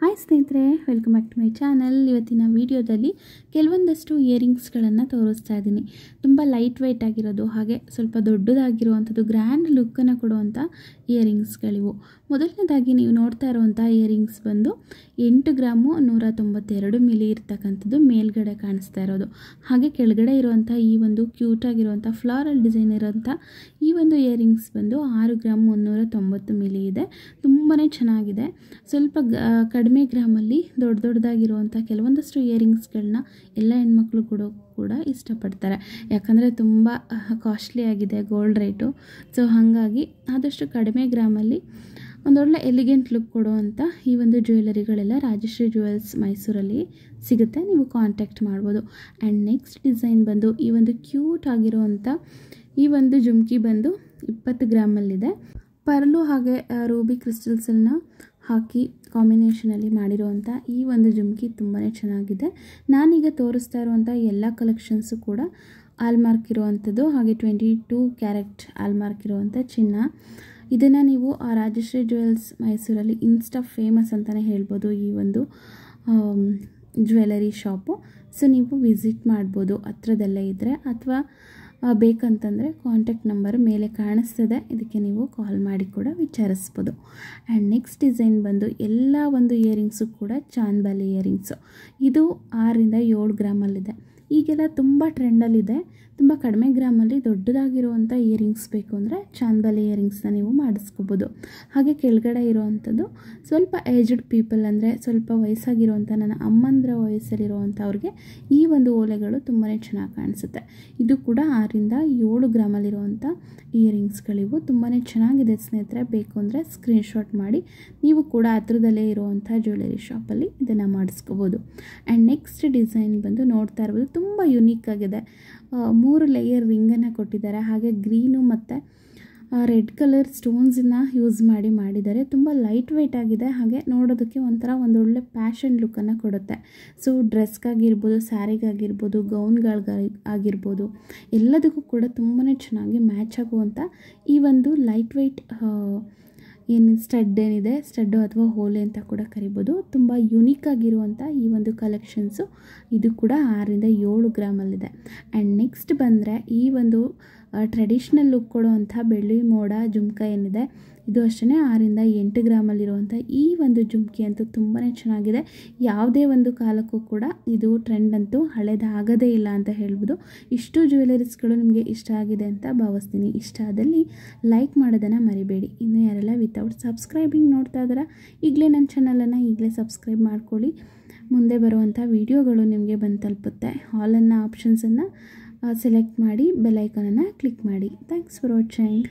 Hi ಸ್ನೇಹಿತರೆ welcome back to my channel ಇವತ್ತಿನ ವಿಡಿಯೋದಲ್ಲಿ ಕೆಲವೊಂದಷ್ಟು ಇಯರಿಂಗ್ಸ್ಗಳನ್ನು ತೋರಿಸ್ತಾ ಇದ್ದೀನಿ. ತುಂಬ ಲೈಟ್ ವೆಯ್ಟ್ ಆಗಿರೋದು, ಹಾಗೆ ಸ್ವಲ್ಪ ದೊಡ್ಡದಾಗಿರುವಂಥದ್ದು ಗ್ರ್ಯಾಂಡ್ ಲುಕ್ಕನ್ನು ಕೊಡುವಂಥ ಇಯರಿಂಗ್ಸ್ಗಳಿವು ಮೊದಲನೇದಾಗಿ ನೀವು ನೋಡ್ತಾ ಇರುವಂಥ ಇಯರಿಂಗ್ಸ್ ಬಂದು ಎಂಟು ಗ್ರಾಮು ನೂರ ತೊಂಬತ್ತೆರಡು ಮಿಲಿ ಇರ್ತಕ್ಕಂಥದ್ದು ಮೇಲ್ಗಡೆ ಕಾಣಿಸ್ತಾ ಇರೋದು. ಹಾಗೆ ಕೆಳಗಡೆ ಇರುವಂಥ ಈ ಒಂದು ಕ್ಯೂಟಾಗಿರುವಂಥ ಫ್ಲಾರಲ್ ಡಿಸೈನ್ ಇರೋಂಥ ಈ ಒಂದು ಇಯರಿಂಗ್ಸ್ ಬಂದು ಆರು ಗ್ರಾಮ್ ಮುನ್ನೂರ ಮಿಲಿ ಇದೆ. ತುಂಬಾ ಚೆನ್ನಾಗಿದೆ. ಸ್ವಲ್ಪ ಕಡಿಮೆ ಗ್ರಾಮಲ್ಲಿ ದೊಡ್ಡ ದೊಡ್ಡದಾಗಿರುವಂಥ ಕೆಲವೊಂದಷ್ಟು ಇಯರಿಂಗ್ಸ್ಗಳನ್ನ ಎಲ್ಲ ಹೆಣ್ಮಕ್ಳು ಕೂಡ ಕೂಡ ಇಷ್ಟಪಡ್ತಾರೆ. ಯಾಕಂದರೆ ತುಂಬ ಕಾಸ್ಟ್ಲಿ ಆಗಿದೆ ಗೋಲ್ಡ್ ರೇಟು ಸೊ ಹಾಗಾಗಿ ಆದಷ್ಟು ಕಡಿಮೆ ಗ್ರಾಮಲ್ಲಿ ಒಂದೊಳ್ಳೆ ಎಲಿಗೆಂಟ್ ಲುಕ್ ಕೊಡುವಂಥ ಈ ಒಂದು ಜ್ಯುವೆಲರಿಗಳೆಲ್ಲ ರಾಜಶ್ರೀ ಜ್ಯುವೆಲ್ಸ್ ಮೈಸೂರಲ್ಲಿ ಸಿಗುತ್ತೆ. ನೀವು ಕಾಂಟ್ಯಾಕ್ಟ್ ಮಾಡ್ಬೋದು. ಆ್ಯಂಡ್ ನೆಕ್ಸ್ಟ್ ಡಿಸೈನ್ ಬಂದು ಈ ಒಂದು ಕ್ಯೂಟ್ ಆಗಿರುವಂಥ ಈ ಒಂದು ಜುಮ್ಕಿ ಬಂದು ಇಪ್ಪತ್ತು ಗ್ರಾಮಲ್ಲಿದೆ. ಪರ್ಲು ಹಾಗೆ ರೂಬಿ ಕ್ರಿಸ್ಟಲ್ಸನ್ನು ಹಾಕಿ ಕಾಂಬಿನೇಷನಲ್ಲಿ ಮಾಡಿರುವಂಥ ಈ ಒಂದು ಜುಮ್ಕಿ ತುಂಬಾ ಚೆನ್ನಾಗಿದೆ. ನಾನೀಗ ತೋರಿಸ್ತಾ ಇರುವಂಥ ಎಲ್ಲ ಕಲೆಕ್ಷನ್ಸು ಕೂಡ ಆಲ್ಮಾರ್ಕ್ ಇರುವಂಥದ್ದು ಹಾಗೆ ಟ್ವೆಂಟಿ ಟೂ ಕ್ಯಾರೆಟ್ ಆಲ್ಮಾರ್ಕ್ ಇರುವಂಥ ಚಿನ್ನ. ಇದನ್ನು ನೀವು ಆ ರಾಜಶ್ರೀ ಜ್ಯುವೆಲ್ಸ್ ಮೈಸೂರಲ್ಲಿ ಇನ್ಸ್ಟಾ ಫೇಮಸ್ ಅಂತಲೇ ಹೇಳ್ಬೋದು ಈ ಒಂದು ಜ್ಯುವೆಲರಿ ಶಾಪು ಸೊ ನೀವು ವಿಸಿಟ್ ಮಾಡ್ಬೋದು, ಹತ್ರದಲ್ಲೇ ಇದ್ದರೆ ಅಥವಾ ಬೇಕಂತಂದರೆ ಕಾಂಟ್ಯಾಕ್ಟ್ ನಂಬರ್ ಮೇಲೆ ಕಾಣಿಸ್ತದೆ. ಇದಕ್ಕೆ ನೀವು ಕಾಲ್ ಮಾಡಿ ಕೂಡ ವಿಚಾರಿಸ್ಬೋದು. ಆ್ಯಂಡ್ ನೆಕ್ಸ್ಟ್ ಡಿಸೈನ್ ಬಂದು ಎಲ್ಲ ಒಂದು ಇಯರಿಂಗ್ಸು ಕೂಡ ಚಾಂದ್ಬಾಲಿ ಇಯರಿಂಗ್ಸು ಇದು ಆರರಿಂದ ಏಳು ಗ್ರಾಮಲ್ಲಿದೆ. ಈಗೆಲ್ಲ ತುಂಬ ಟ್ರೆಂಡಲ್ಲಿದೆ ತುಂಬ ಕಡಿಮೆ ಗ್ರಾಮಲ್ಲಿ ದೊಡ್ಡದಾಗಿರುವಂಥ ಇಯರಿಂಗ್ಸ್ ಬೇಕು ಅಂದರೆ ಚಾಂದಲಿ ಇಯರಿಂಗ್ಸ್ನ ನೀವು ಮಾಡಿಸ್ಕೋಬೋದು. ಹಾಗೆ ಕೆಳಗಡೆ ಇರುವಂಥದ್ದು ಸ್ವಲ್ಪ ಏಜ್ಡ್ ಪೀಪಲ್ ಅಂದರೆ ಸ್ವಲ್ಪ ವಯಸ್ಸಾಗಿರುವಂಥ ನನ್ನ ಅಮ್ಮಂದ್ರ ವಯಸ್ಸಲ್ಲಿರುವಂಥವ್ರಿಗೆ ಈ ಒಂದು ಓಲೆಗಳು ತುಂಬಾ ಚೆನ್ನಾಗಿ ಕಾಣಿಸುತ್ತೆ. ಇದು ಕೂಡ ಆರಿಂದ ಏಳು ಗ್ರಾಮಲ್ಲಿರುವಂಥ ಇಯರಿಂಗ್ಸ್ಗಳಿವು ತುಂಬಾ ಚೆನ್ನಾಗಿದೆ ಸ್ನೇಹಿತರೆ. ಬೇಕು ಅಂದರೆ ಸ್ಕ್ರೀನ್ಶಾಟ್ ಮಾಡಿ ನೀವು ಕೂಡ ಹತ್ರದಲ್ಲೇ ಇರುವಂಥ ಜ್ಯುವೆಲರಿ ಶಾಪಲ್ಲಿ ಇದನ್ನು ಮಾಡಿಸ್ಕೋಬೋದು. ಆ್ಯಂಡ್ ನೆಕ್ಸ್ಟ್ ಡಿಸೈನ್ ಬಂದು ನೋಡ್ತಾ ಇರ್ಬೋದು. ತುಂಬ ಯುನೀಕ್ ಆಗಿದೆ. ಮೂರು ಲೇಯರ್ ರಿಂಗನ್ನು ಕೊಟ್ಟಿದ್ದಾರೆ. ಹಾಗೆ ಗ್ರೀನು ಮತ್ತು ರೆಡ್ ಕಲರ್ ಸ್ಟೋನ್ಸನ್ನು ಯೂಸ್ ಮಾಡಿ ಮಾಡಿದ್ದಾರೆ. ತುಂಬ ಲೈಟ್ ವೆಯ್ಟ್ ಆಗಿದೆ. ಹಾಗೆ ನೋಡೋದಕ್ಕೆ ಒಂಥರ ಒಂದೊಳ್ಳೆ ಪ್ಯಾಷನ್ ಲುಕ್ಕನ್ನು ಕೊಡುತ್ತೆ. ಸೊ ಡ್ರೆಸ್ಗಾಗಿರ್ಬೋದು ಸ್ಯಾರಿಗಾಗಿರ್ಬೋದು ಗೌನ್ಗಳಿಗೆ ಆಗಿರ್ಬೋದು ಎಲ್ಲದಕ್ಕೂ ಕೂಡ ತುಂಬಾ ಚೆನ್ನಾಗಿ ಮ್ಯಾಚ್ ಆಗುವಂಥ ಈ ಒಂದು ಲೈಟ್ ವೆಯ್ಟ್ ಏನು ಸ್ಟಡ್ ಏನಿದೆ? ಸ್ಟಡ್ಡು ಅಥವಾ ಹೋಲೆ ಅಂತ ಕೂಡ ಕರಿಬೋದು. ತುಂಬ ಯುನೀಕ್ ಆಗಿರುವಂಥ ಈ ಒಂದು ಕಲೆಕ್ಷನ್ಸು ಇದು ಕೂಡ ಆರರಿಂದ ಏಳು ಗ್ರಾಮಲ್ಲಿದೆ ಆ್ಯಂಡ್ ನೆಕ್ಸ್ಟ್ ಬಂದರೆ ಈ ಒಂದು ಟ್ರೆಡಿಷ್ನಲ್ ಲುಕ್ ಕೊಡುವಂಥ ಬೆಳ್ಳಿ ಮೋಡ, ಜುಮ್ಕ ಏನಿದೆ? ಇದು ಅಷ್ಟೇ ಆರಿಂದ ಎಂಟು ಗ್ರಾಮಲ್ಲಿರುವಂಥ ಈ ಒಂದು ಜುಮ್ಕಿ ಅಂತೂ ತುಂಬಾ ಚೆನ್ನಾಗಿದೆ. ಯಾವುದೇ ಒಂದು ಕಾಲಕ್ಕೂ ಕೂಡ ಇದು ಟ್ರೆಂಡ್ ಅಂತೂ ಹಳೆದಾಗದೇ ಇಲ್ಲ ಅಂತ ಹೇಳ್ಬೋದು. ಇಷ್ಟು ಜ್ಯುವೆಲರೀಸ್ಗಳು ನಿಮಗೆ ಇಷ್ಟ ಆಗಿದೆ ಅಂತ ಭಾವಿಸ್ತೀನಿ. ಇಷ್ಟ ಆದಲ್ಲಿ ಲೈಕ್ ಮಾಡೋದನ್ನು ಮರಿಬೇಡಿ. ಇನ್ನು ಯಾರೆಲ್ಲ ವಿತೌಟ್ ಸಬ್ಸ್ಕ್ರೈಬಿಂಗ್ ನೋಡ್ತಾ ಇದ್ದಾರ, ಈಗಲೇ ನನ್ನ ಚಾನಲನ್ನು ಈಗಲೇ ಸಬ್ಸ್ಕ್ರೈಬ್ ಮಾಡ್ಕೊಳ್ಳಿ. ಮುಂದೆ ಬರುವಂಥ ವೀಡಿಯೋಗಳು ನಿಮಗೆ ಬಂದು ತಲುಪುತ್ತೆ ಹಾಲನ್ನು ಆಪ್ಷನ್ಸನ್ನು ಸೆಲೆಕ್ಟ್ ಮಾಡಿ ಬೆಲೈಕನನ್ನು ಕ್ಲಿಕ್ ಮಾಡಿ. Thanks for watching